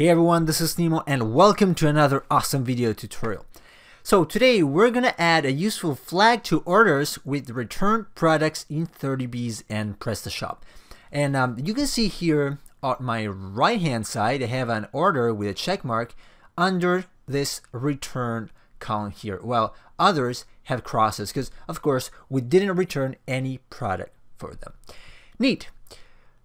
Hey everyone, this is Nemo and welcome to another awesome video tutorial. So today we're gonna add a useful flag to orders with return products in ThirtyBees and PrestaShop. And um, you can see here on my right hand side I have an order with a check mark under this return column here. Well, others have crosses because of course we didn't return any product for them. Neat.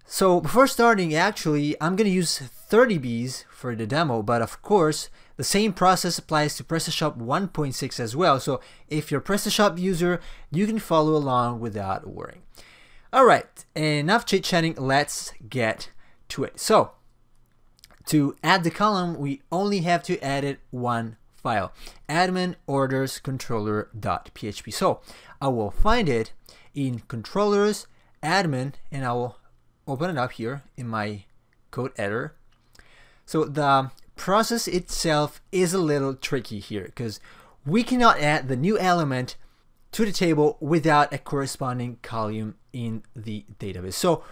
So before starting, actually, I'm going to use ThirtyBees for the demo, but of course, the same process applies to PrestaShop 1.6 as well. So if you're a PrestaShop user, you can follow along without worrying. All right, enough chit-chatting, let's get to it. So to add the column, we only have to edit one file, admin orders controller.php. So I will find it in controllers admin and I will open it up here in my code editor. So the process itself is a little tricky here because we cannot add the new element to the table without a corresponding column in the database. So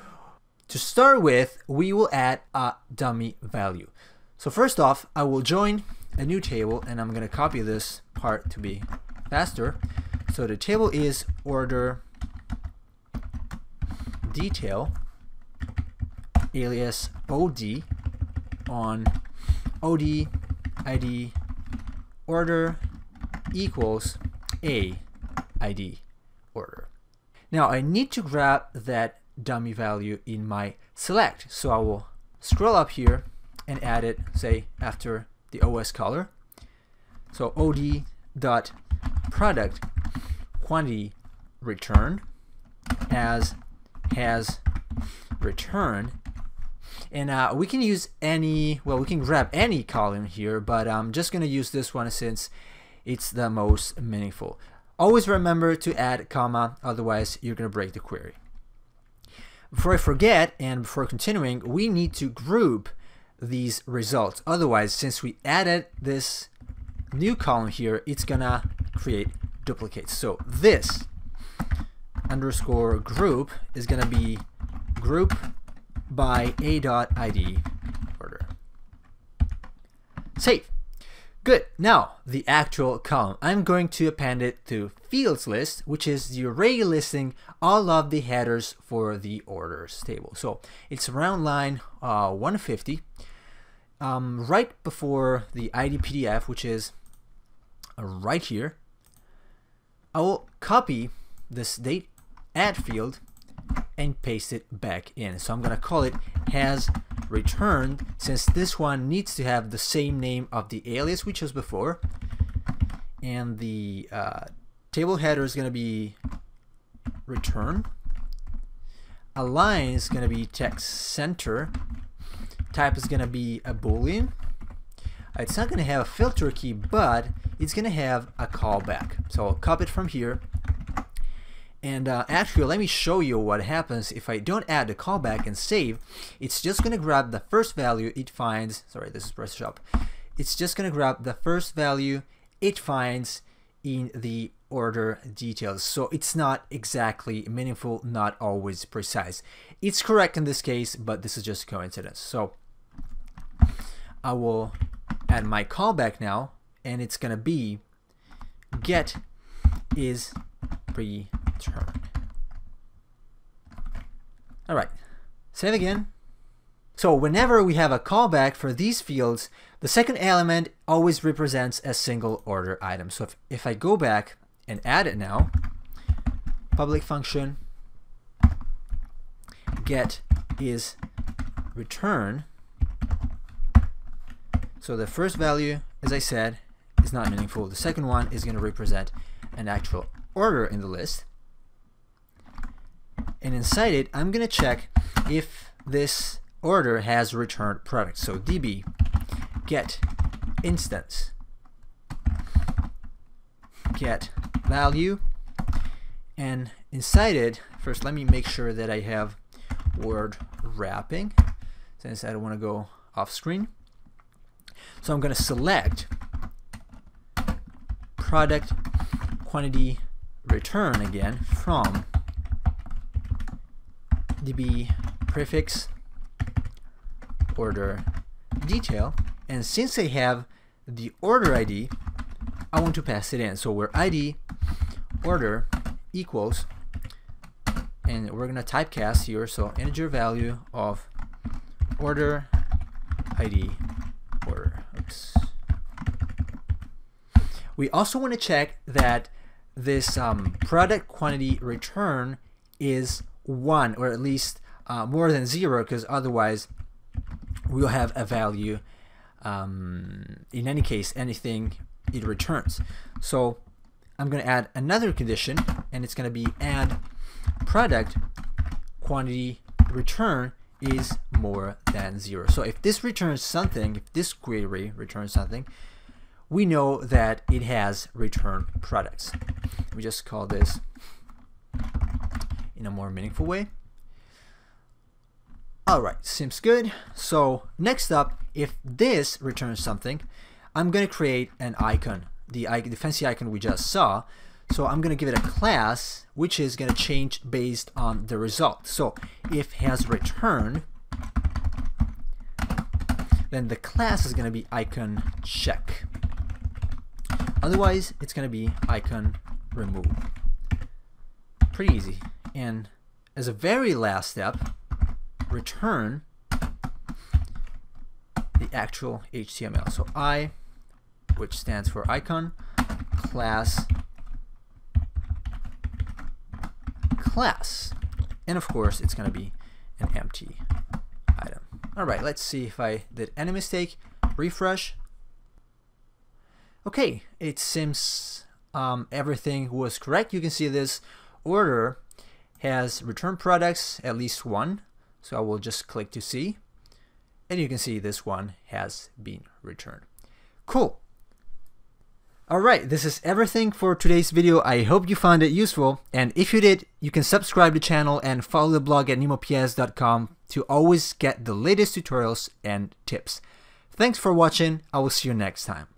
to start with, we will add a dummy value. So first off, I will join a new table and I'm going to copy this part to be faster. So the table is order detail alias od on od id order equals a id order. Now I need to grab that dummy value in my select. So I will scroll up here and add it, say, after the OS color. So od dot product quantity return as has return and uh, we can use any well we can grab any column here but I'm just gonna use this one since it's the most meaningful. Always remember to add comma otherwise you're gonna break the query. Before I forget and before continuing we need to group these results. Otherwise since we added this new column here it's gonna create duplicates. So this underscore group is gonna be group by a.id order. Save. Good. Now, the actual column. I'm going to append it to fields list, which is the array listing all of the headers for the orders table. So it's around line uh, 150, um, right before the ID PDF, which is right here. I will copy this date add field and paste it back in. So I'm going to call it has returned since this one needs to have the same name of the alias we chose before. And the uh, table header is going to be return. Align is going to be text center. Type is going to be a boolean. It's not going to have a filter key, but it's going to have a callback. So I'll copy it from here and uh, actually, let me show you what happens if I don't add the callback and save. It's just going to grab the first value it finds. Sorry, this is PrestaShop. It's just going to grab the first value it finds in the order details. So it's not exactly meaningful, not always precise. It's correct in this case, but this is just a coincidence. So I will add my callback now, and it's going to be get is pre turn. All right, save again. So whenever we have a callback for these fields, the second element always represents a single order item. So if, if I go back and add it now, public function get is return. So the first value, as I said, is not meaningful. The second one is going to represent an actual order in the list and inside it I'm gonna check if this order has returned product. So db get instance. Get value. And inside it first let me make sure that I have word wrapping. Since I don't want to go off screen. So I'm going to select product quantity return again from db prefix order detail and since I have the order ID I want to pass it in. So where ID order equals and we're gonna typecast here so integer value of order ID order. Oops. We also want to check that this um, product quantity return is 1 or at least uh, more than 0 because otherwise we'll have a value um, in any case anything it returns so I'm going to add another condition and it's going to be add product quantity return is more than 0 so if this returns something if this query returns something we know that it has return products. We just call this in a more meaningful way. Alright, seems good. So next up, if this returns something, I'm going to create an icon, the, the fancy icon we just saw. So I'm going to give it a class, which is going to change based on the result. So if has returned, then the class is going to be icon check. Otherwise, it's going to be icon remove. Pretty easy. And as a very last step, return the actual HTML. So I, which stands for icon, class, class. And of course, it's going to be an empty item. All right, let's see if I did any mistake. Refresh. Okay, it seems um, everything was correct. You can see this order has return products, at least one. So I will just click to see. And you can see this one has been returned. Cool. Alright, this is everything for today's video. I hope you found it useful. And if you did, you can subscribe to the channel and follow the blog at nemops.com to always get the latest tutorials and tips. Thanks for watching. I will see you next time.